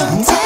좀